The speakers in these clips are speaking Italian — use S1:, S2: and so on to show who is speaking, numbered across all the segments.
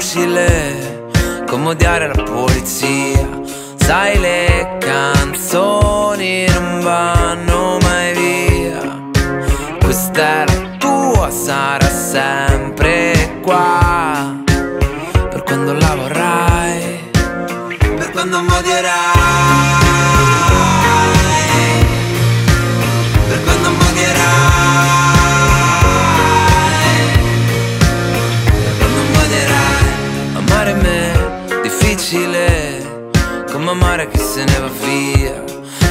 S1: facile come odiare la polizia. Sai le canzoni non vanno mai via. Questa è la tua, sarà sempre qua. Per quando la vorrai, per quando modierai. Come amare chi se ne va via.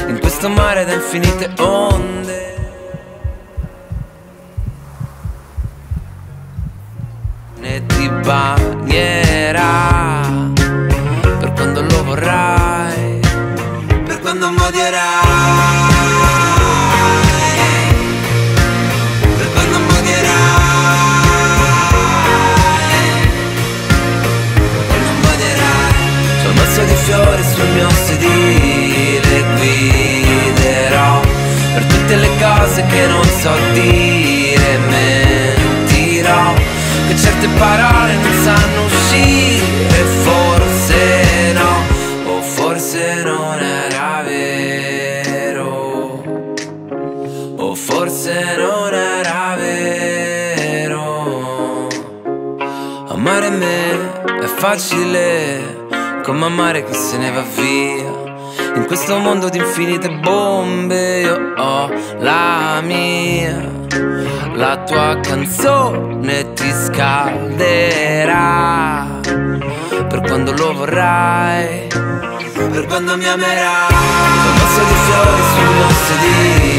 S1: In questo mare da infinite onde. Ne ti bagnerà. Per quando lo vorrai. Per quando modierai. Cose che non so dire Mentirò Che certe parole non sanno uscire Forse no O forse non era vero O forse non era vero Amare me è facile come amare chi se ne va via. In questo mondo di infinite bombe io ho la mia. La tua canzone ti scalderà per quando lo vorrai, per quando mi amerai. Un mazzo di fiori sul mio sedile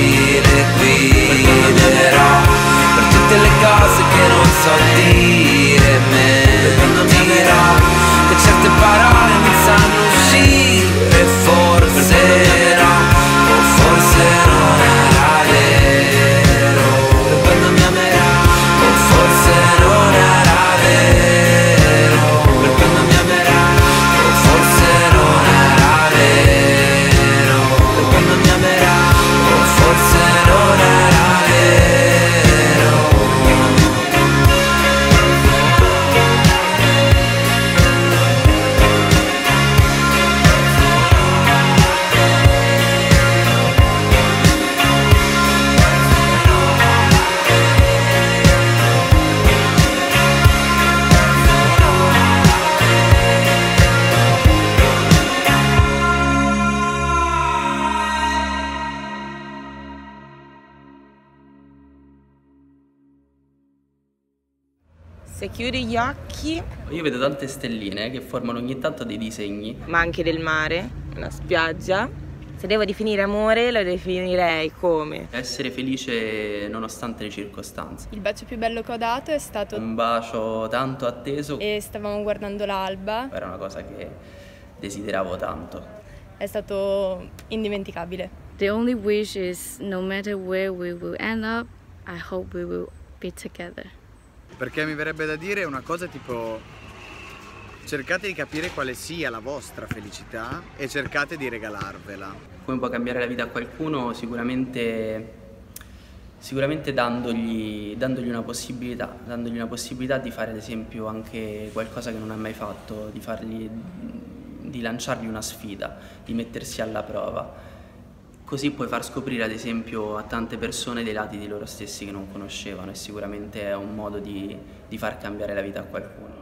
S2: Se chiudi gli occhi,
S3: Io vedo tante stelline che formano ogni tanto dei disegni.
S2: ma anche del mare, una spiaggia. Se devo definire amore, lo definirei come
S3: Essere felice nonostante le circostanze.
S4: Il bacio più bello che ho dato è stato
S3: Un bacio tanto atteso
S4: e stavamo guardando l'alba,
S3: era una cosa che desideravo tanto.
S4: è stato indimenticabile.
S5: The only wish is no matter where we will end up, I hope we will be together.
S6: Perché mi verrebbe da dire una cosa tipo cercate di capire quale sia la vostra felicità e cercate di regalarvela.
S3: Come può cambiare la vita a qualcuno? Sicuramente, sicuramente dandogli, dandogli una possibilità, dandogli una possibilità di fare ad esempio anche qualcosa che non ha mai fatto, di, fargli, di lanciargli una sfida, di mettersi alla prova. Così puoi far scoprire ad esempio a tante persone dei lati di loro stessi che non conoscevano e sicuramente è un modo di, di far cambiare la vita a qualcuno.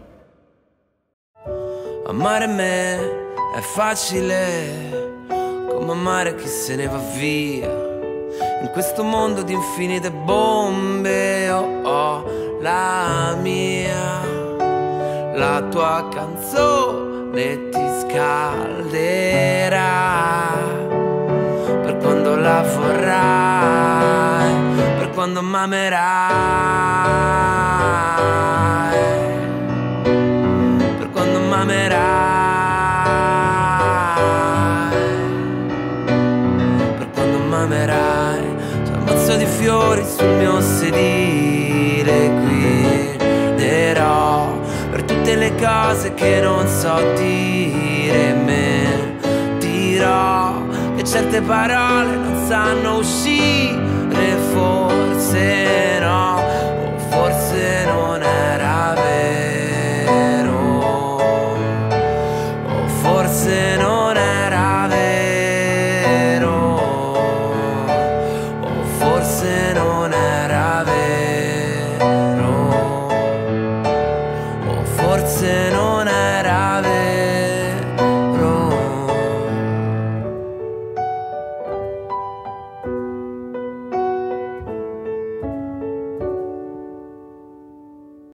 S1: Amare me è facile come amare chi se ne va via. In questo mondo di infinite bombe io ho la mia. La tua canzone ti scalderà quando la vorrai, per quando m'amerai. Per quando m'amerai. Per quando m'amerai. C'è un mazzo di fiori sul mio sedile guiderò per tutte le cose che non so dire certe parole non sanno uscire